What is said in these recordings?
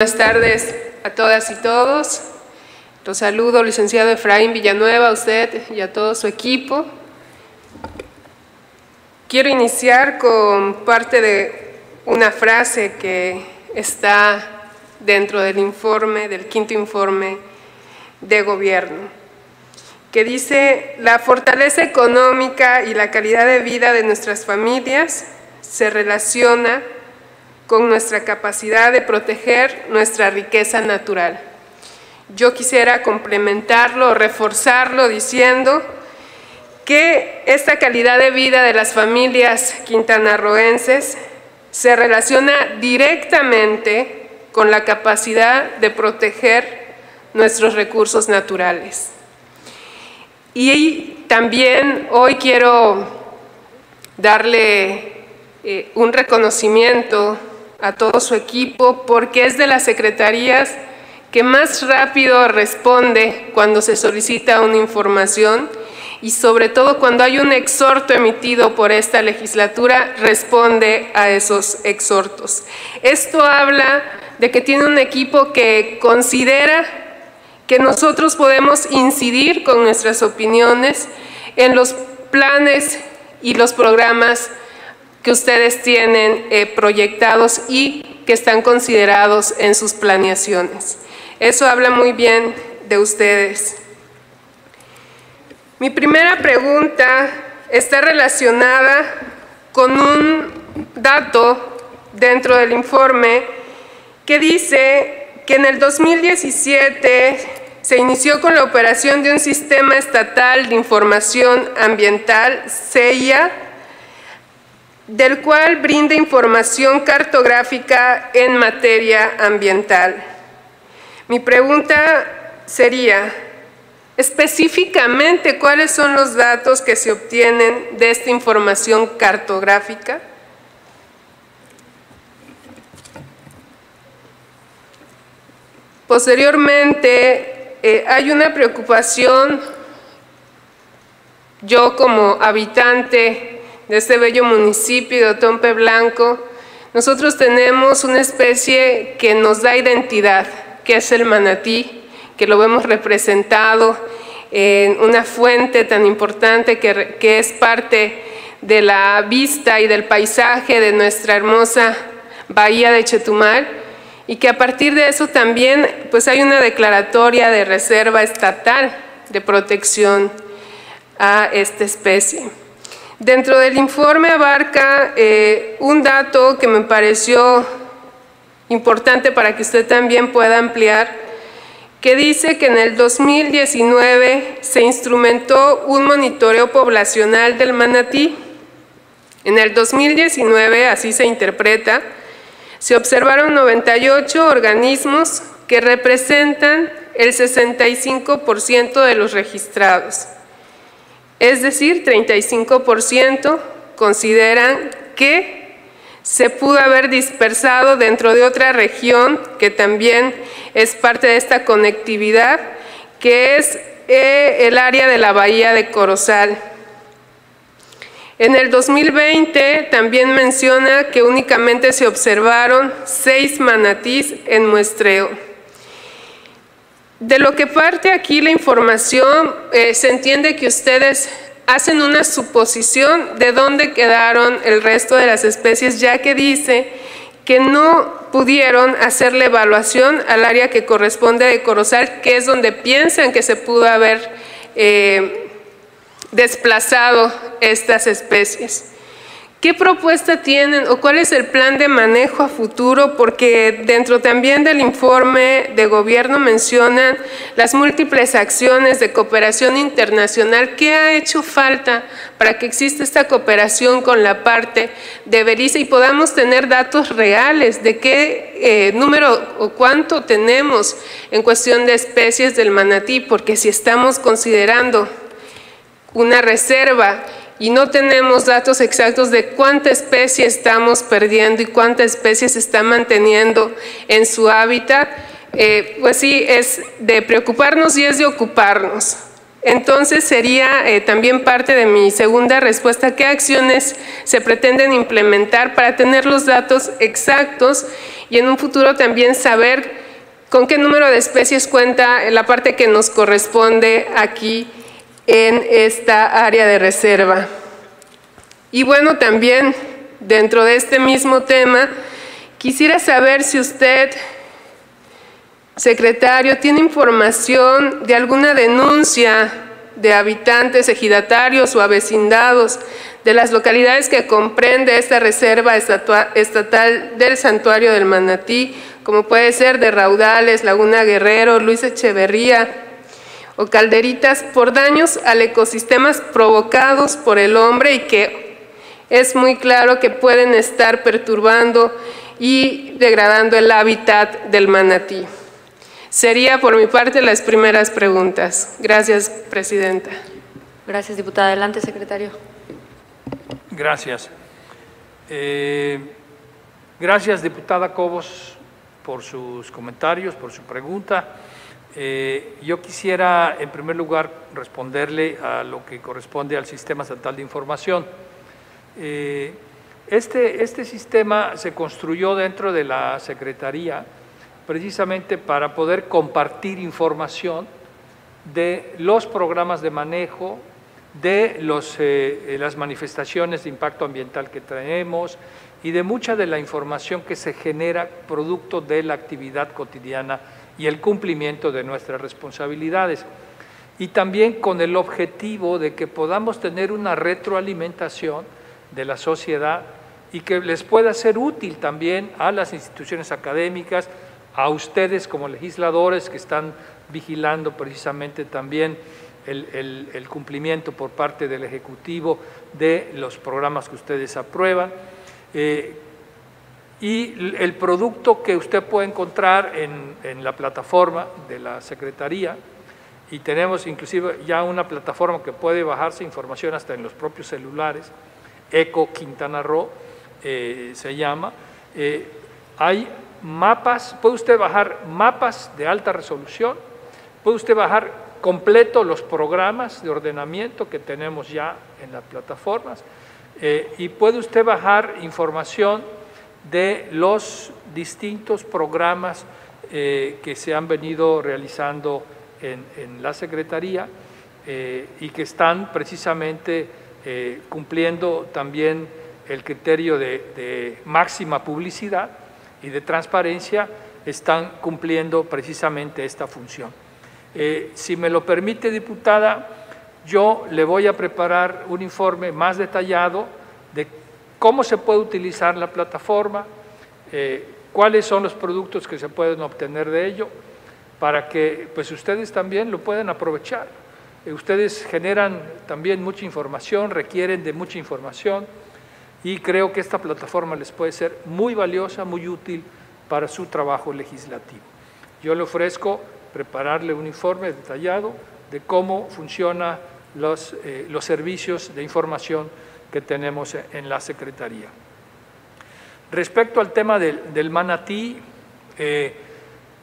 Buenas tardes a todas y todos. Los saludo, licenciado Efraín Villanueva, a usted y a todo su equipo. Quiero iniciar con parte de una frase que está dentro del informe, del quinto informe de gobierno, que dice, la fortaleza económica y la calidad de vida de nuestras familias se relaciona con nuestra capacidad de proteger nuestra riqueza natural. Yo quisiera complementarlo, reforzarlo diciendo que esta calidad de vida de las familias quintanarroenses se relaciona directamente con la capacidad de proteger nuestros recursos naturales. Y también hoy quiero darle eh, un reconocimiento a todo su equipo, porque es de las secretarías que más rápido responde cuando se solicita una información y sobre todo cuando hay un exhorto emitido por esta legislatura, responde a esos exhortos. Esto habla de que tiene un equipo que considera que nosotros podemos incidir con nuestras opiniones en los planes y los programas que ustedes tienen eh, proyectados y que están considerados en sus planeaciones. Eso habla muy bien de ustedes. Mi primera pregunta está relacionada con un dato dentro del informe que dice que en el 2017 se inició con la operación de un sistema estatal de información ambiental, CEIA, del cual brinda información cartográfica en materia ambiental. Mi pregunta sería, específicamente, ¿cuáles son los datos que se obtienen de esta información cartográfica? Posteriormente, eh, hay una preocupación, yo como habitante de este bello municipio de Otompe Blanco, nosotros tenemos una especie que nos da identidad, que es el manatí, que lo vemos representado en una fuente tan importante que, que es parte de la vista y del paisaje de nuestra hermosa bahía de Chetumal y que a partir de eso también pues hay una declaratoria de reserva estatal de protección a esta especie. Dentro del informe abarca eh, un dato que me pareció importante para que usted también pueda ampliar, que dice que en el 2019 se instrumentó un monitoreo poblacional del manatí. En el 2019, así se interpreta, se observaron 98 organismos que representan el 65% de los registrados. Es decir, 35% consideran que se pudo haber dispersado dentro de otra región que también es parte de esta conectividad, que es eh, el área de la bahía de Corozal. En el 2020 también menciona que únicamente se observaron seis manatís en muestreo. De lo que parte aquí la información, eh, se entiende que ustedes hacen una suposición de dónde quedaron el resto de las especies, ya que dice que no pudieron hacer la evaluación al área que corresponde de Corozal, que es donde piensan que se pudo haber eh, desplazado estas especies. ¿Qué propuesta tienen o cuál es el plan de manejo a futuro? Porque dentro también del informe de gobierno mencionan las múltiples acciones de cooperación internacional. ¿Qué ha hecho falta para que exista esta cooperación con la parte de Belice y podamos tener datos reales de qué eh, número o cuánto tenemos en cuestión de especies del manatí? Porque si estamos considerando una reserva y no tenemos datos exactos de cuánta especie estamos perdiendo y cuánta especie se está manteniendo en su hábitat, eh, pues sí, es de preocuparnos y es de ocuparnos. Entonces sería eh, también parte de mi segunda respuesta, ¿qué acciones se pretenden implementar para tener los datos exactos y en un futuro también saber con qué número de especies cuenta la parte que nos corresponde aquí en esta área de reserva. Y bueno, también dentro de este mismo tema, quisiera saber si usted, secretario, tiene información de alguna denuncia de habitantes ejidatarios o avecindados de las localidades que comprende esta reserva estatal del Santuario del Manatí, como puede ser de Raudales, Laguna Guerrero, Luis Echeverría o Calderitas, por daños al ecosistema provocados por el hombre y que es muy claro que pueden estar perturbando y degradando el hábitat del manatí. Sería por mi parte las primeras preguntas. Gracias, Presidenta. Gracias, diputada. Adelante, secretario. Gracias. Eh, gracias, diputada Cobos, por sus comentarios, por su pregunta. Eh, yo quisiera, en primer lugar, responderle a lo que corresponde al Sistema Estatal de Información. Eh, este, este sistema se construyó dentro de la Secretaría precisamente para poder compartir información de los programas de manejo, de eh, las manifestaciones de impacto ambiental que traemos y de mucha de la información que se genera producto de la actividad cotidiana y el cumplimiento de nuestras responsabilidades. Y también con el objetivo de que podamos tener una retroalimentación de la sociedad y que les pueda ser útil también a las instituciones académicas, a ustedes como legisladores que están vigilando precisamente también el, cumplimiento por parte del Ejecutivo de los programas que ustedes aprueban. Eh, y el producto que usted puede encontrar en, la plataforma de la Secretaría, y tenemos inclusive ya una plataforma que puede bajarse información hasta en los propios celulares, Eco Quintana Roo eh, se llama, eh, hay mapas, puede usted bajar mapas de alta resolución, puede usted bajar completo los programas de ordenamiento que tenemos ya en las plataformas eh, y puede usted bajar información de los distintos programas que se han venido realizando en, la Secretaría y que están precisamente eh, cumpliendo también el criterio de, máxima publicidad y de transparencia, están cumpliendo precisamente esta función. Eh, si me lo permite, diputada, yo le voy a preparar un informe más detallado de cómo se puede utilizar la plataforma, eh, cuáles son los productos que se pueden obtener de ello, para que pues ustedes también lo puedan aprovechar. Eh, ustedes generan también mucha información, requieren de mucha información y creo que esta plataforma les puede ser muy valiosa, muy útil para su trabajo legislativo. Yo le ofrezco prepararle un informe detallado de cómo funcionan los, eh, los servicios de información que tenemos en la Secretaría. Respecto al tema del, manatí, eh,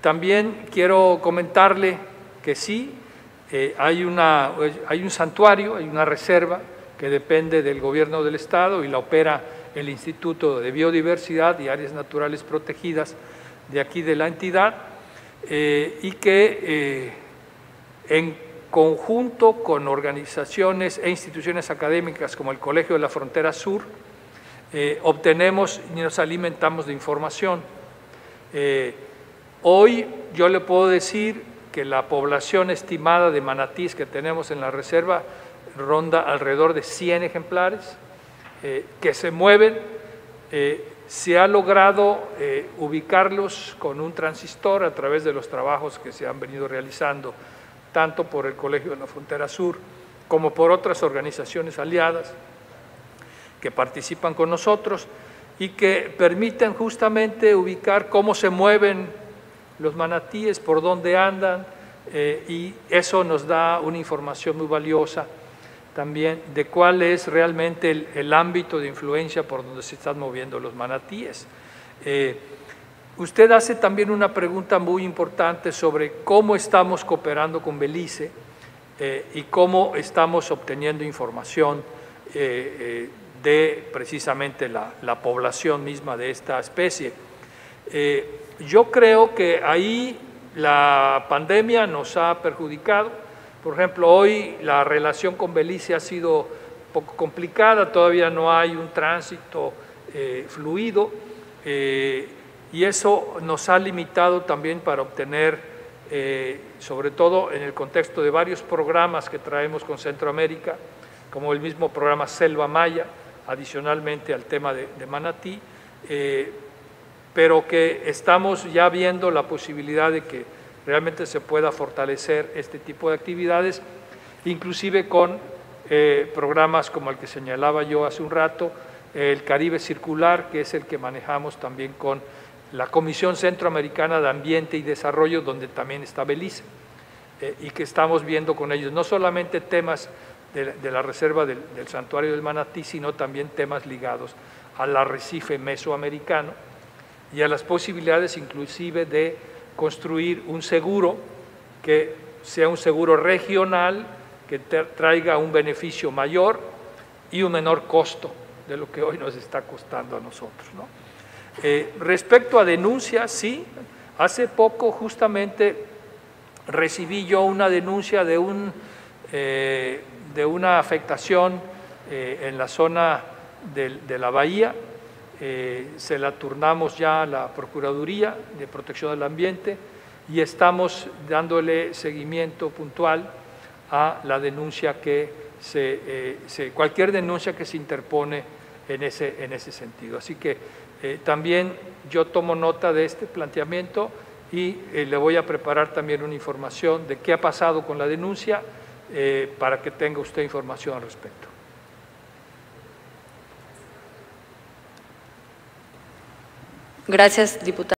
también quiero comentarle que sí, eh, hay, una, hay un santuario, hay una reserva que depende del gobierno del Estado y la opera el Instituto de Biodiversidad y Áreas Naturales Protegidas de aquí de la entidad eh, y que en conjunto con organizaciones e instituciones académicas como el Colegio de la Frontera Sur, obtenemos y nos alimentamos de información. hoy yo le puedo decir que la población estimada de manatís que tenemos en la reserva ronda alrededor de 100 ejemplares eh, que se mueven. Eh, se ha logrado eh, ubicarlos con un transistor a través de los trabajos que se han venido realizando, tanto por el Colegio de la Frontera Sur como por otras organizaciones aliadas que participan con nosotros y que permiten justamente ubicar cómo se mueven los manatíes, por dónde andan, eh, y eso nos da una información muy valiosa también de cuál es realmente el, ámbito de influencia por donde se están moviendo los manatíes. Eh, usted hace también una pregunta muy importante sobre cómo estamos cooperando con Belice eh, y cómo estamos obteniendo información de precisamente la población misma de esta especie. Eh, yo creo que ahí la pandemia nos ha perjudicado. Por ejemplo, hoy la relación con Belice ha sido poco complicada, todavía no hay un tránsito eh, fluido eh, y eso nos ha limitado también para obtener, eh, sobre todo en el contexto de varios programas que traemos con Centroamérica, como el mismo programa Selva Maya, adicionalmente al tema de, de Manatí, pero que estamos ya viendo la posibilidad de que realmente se pueda fortalecer este tipo de actividades, inclusive con eh, programas como el que señalaba yo hace un rato, el Caribe Circular, que es el que manejamos también con la Comisión Centroamericana de Ambiente y Desarrollo, donde también está Belice, eh, y que estamos viendo con ellos no solamente temas de, la reserva del, del Santuario del Manatí, sino también temas ligados al arrecife mesoamericano, y a las posibilidades inclusive de construir un seguro que sea un seguro regional, que traiga un beneficio mayor y un menor costo de lo que hoy nos está costando a nosotros. Eh, respecto a denuncias, sí, hace poco justamente recibí yo una denuncia de, un, eh, de una afectación eh, en la zona de la bahía, se la turnamos ya a la Procuraduría de Protección del Ambiente y estamos dándole seguimiento puntual a la denuncia que se, cualquier denuncia que se interpone en ese, en ese sentido. Así que eh, también yo tomo nota de este planteamiento y le voy a preparar también una información de qué ha pasado con la denuncia para que tenga usted información al respecto. Gracias, diputado.